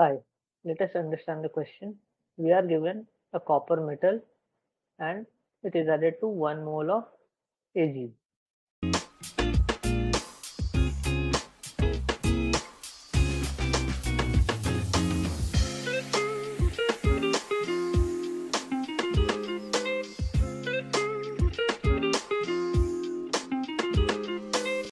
Hi, let us understand the question. We are given a copper metal and it is added to 1 mole of Ag.